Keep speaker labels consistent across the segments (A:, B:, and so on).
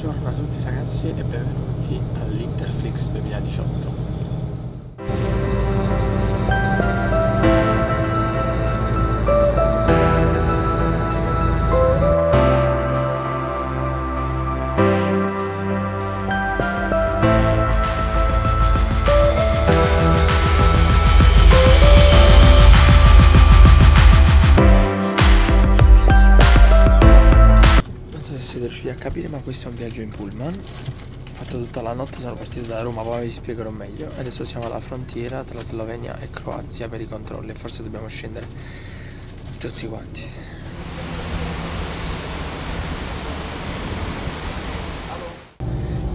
A: Buongiorno a tutti ragazzi e benvenuti all'Interflix 2018. A capire, ma questo è un viaggio in pullman. Fatto tutta la notte, sono partito da Roma, poi vi spiegherò meglio. Adesso siamo alla frontiera tra Slovenia e Croazia per i controlli. Forse dobbiamo scendere tutti quanti.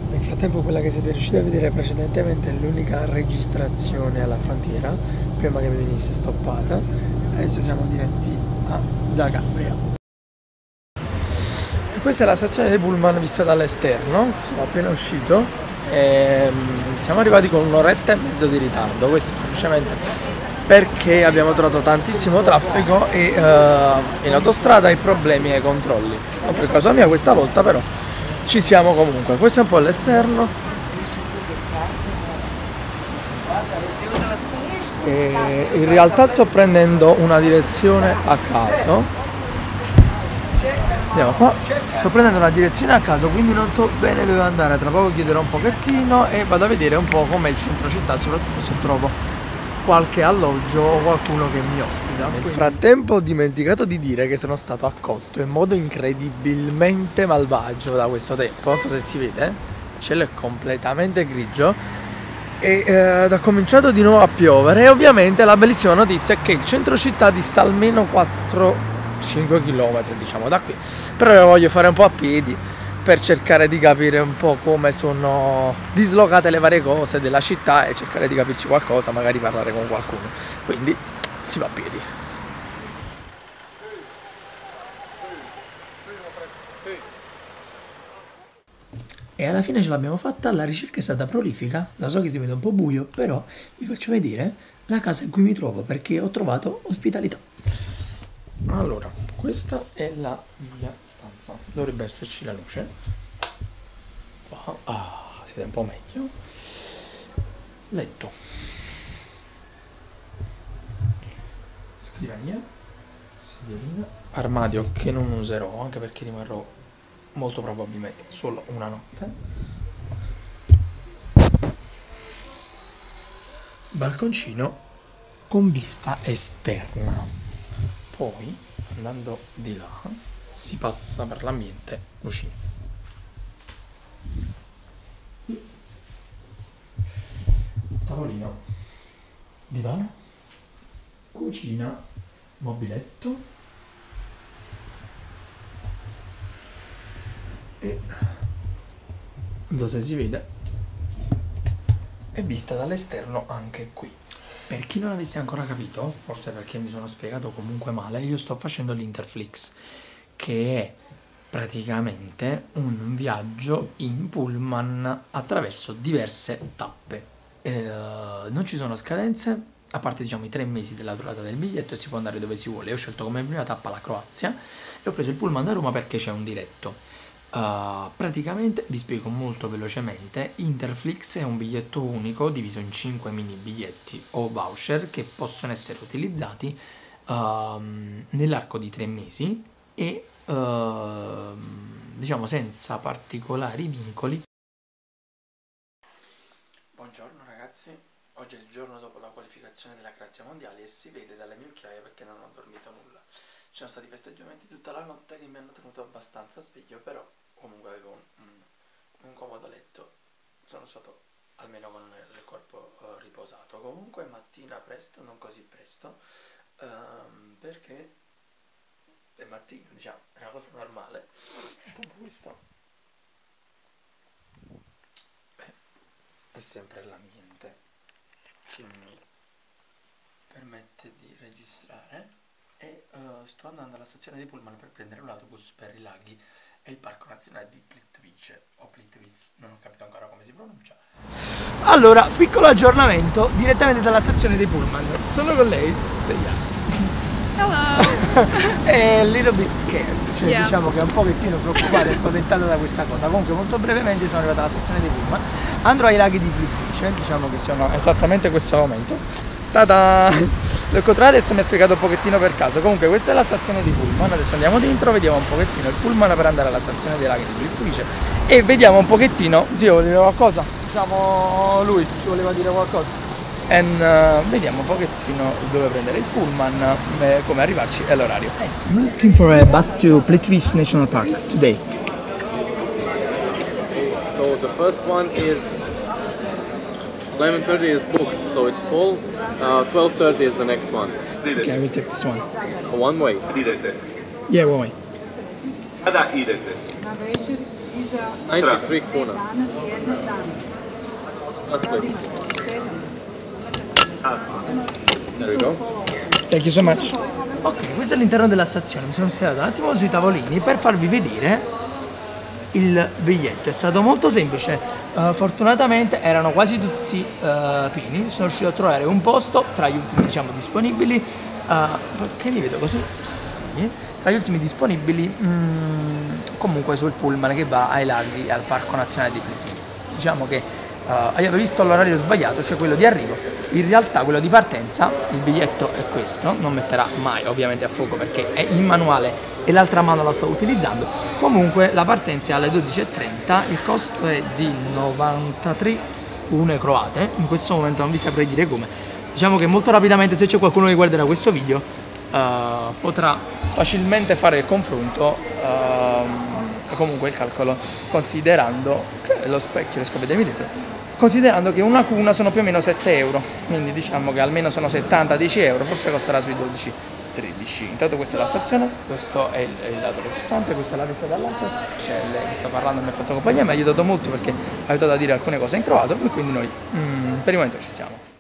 A: Nel frattempo quella che siete riusciti a vedere precedentemente è l'unica registrazione alla frontiera, prima che mi venisse stoppata. Adesso siamo diretti a Zagabria. Questa è la stazione dei Pullman vista dall'esterno, sono appena uscito e mm, siamo arrivati con un'oretta e mezzo di ritardo, questo semplicemente perché abbiamo trovato tantissimo traffico e eh, in autostrada e problemi ai controlli. Non per causa mia questa volta però ci siamo comunque. Questo è un po' l'esterno. E in realtà sto prendendo una direzione a caso. Andiamo qua. Sto prendendo una direzione a caso, quindi non so bene dove andare. Tra poco chiederò un pochettino e vado a vedere un po' com'è il centro città, soprattutto se trovo qualche alloggio o qualcuno che mi ospita. Nel frattempo ho dimenticato di dire che sono stato accolto in modo incredibilmente malvagio da questo tempo. Non so se si vede, il cielo è completamente grigio e eh, ha cominciato di nuovo a piovere e ovviamente la bellissima notizia è che il centro città dista almeno 4-5 km diciamo da qui però lo voglio fare un po' a piedi per cercare di capire un po' come sono dislocate le varie cose della città e cercare di capirci qualcosa, magari parlare con qualcuno. Quindi si va a piedi. E alla fine ce l'abbiamo fatta, la ricerca è stata prolifica, lo so che si vede un po' buio, però vi faccio vedere la casa in cui mi trovo perché ho trovato ospitalità. Allora, questa è la mia stanza. Dovrebbe esserci la luce. Qua. Ah, si vede un po' meglio. Letto. Scrivania. Sediolina. Armadio che non userò, anche perché rimarrò molto probabilmente solo una notte. Balconcino con vista esterna. Poi, andando di là, si passa per l'ambiente cucina. Tavolino, divano, cucina, mobiletto e non so se si vede è vista dall'esterno anche qui. Per chi non avesse ancora capito, forse perché mi sono spiegato comunque male, io sto facendo l'Interflix, che è praticamente un viaggio in pullman attraverso diverse tappe. Eh, non ci sono scadenze, a parte diciamo i tre mesi della durata del biglietto e si può andare dove si vuole. Io ho scelto come prima tappa la Croazia e ho preso il pullman da Roma perché c'è un diretto. Uh, praticamente vi spiego molto velocemente, Interflix è un biglietto unico diviso in 5 mini biglietti o voucher che possono essere utilizzati uh, nell'arco di 3 mesi e uh, diciamo senza particolari vincoli. Buongiorno ragazzi, oggi è il giorno dopo la qualificazione della Croazia mondiale e si vede dalle mie occhiaie perché non ho dormito nulla. Ci sono stati festeggiamenti tutta la notte che mi hanno tenuto abbastanza sveglio, però comunque avevo un, un, comodo letto, sono stato almeno con il corpo uh, riposato. Comunque mattina presto, non così presto, um, perché è mattina, diciamo, è una cosa normale. Questo Beh, è sempre l'ambiente che mi permette di registrare e uh, sto andando alla stazione di Pullman per prendere un autobus per i laghi e il parco nazionale di Plitvice o Plitvice, non ho capito ancora come si pronuncia. Allora, piccolo aggiornamento direttamente dalla stazione dei Pullman. Sono con lei, sei anni.
B: Hello.
A: è a little bit scared, cioè
B: Yeah.
A: diciamo che è un pochettino preoccupata e spaventata da questa cosa. Comunque molto brevemente sono arrivata alla stazione di Pullman, andrò ai laghi di Plitvice, diciamo che siamo esattamente in questo momento. Ta-da! Incontrato adesso mi ha spiegato un pochettino per caso. Comunque questa è la stazione di Pullman, adesso andiamo dentro, vediamo un pochettino il Pullman per andare alla stazione dei laghi di Plitvice e vediamo un pochettino, zio dire qualcosa? Diciamo lui ci voleva dire qualcosa. E vediamo un pochettino dove prendere il pullman, eh, come arrivarci e l'orario. I'm looking for a bus to Plitvice National Park today.
C: So the first one is 11:30 is booked, so it's full. Uh, 12:30 is the next one.
A: Okay, I will take this one.
C: One way.
A: Yeah, one way.
D: Kada idete?
C: 93 kuna. Last place. There we go.
A: Thank you so much. Ok, questo è all'interno della stazione. Mi sono sedato un attimo sui tavolini per farvi vedere il biglietto. È stato molto semplice. Eh, fortunatamente erano quasi tutti eh, pieni. Sono riuscito a trovare un posto tra gli ultimi diciamo disponibili. eh, che mi vedo così? Sì. Tra gli ultimi disponibili mm, comunque sul pullman che va ai laghi al Parco Nazionale di Plitvice. Diciamo che Uh, avevo visto l'orario sbagliato, cioè quello di arrivo. In realtà quello di partenza, il biglietto è questo, non metterà mai ovviamente a fuoco perché è in manuale e l'altra mano la sto utilizzando. Comunque la partenza è alle 12.30, il costo è di 93 une croate, in questo momento non vi saprei dire come. Diciamo che molto rapidamente se c'è qualcuno che guarderà questo video uh, potrà facilmente fare il confronto uh, comunque il calcolo considerando che lo specchio riesco a vedermi dentro considerando che una cuna sono più o meno 7 euro quindi diciamo che almeno sono 70-10 euro forse costerà sui 12 13 intanto questa è la stazione questo è il, il lato restante questa è la vista dall'alto. Cioè lei mi sta parlando mi ha fatto compagnia mi ha aiutato molto perché ha aiutato a dire alcune cose in croato e quindi noi mm, per il momento ci siamo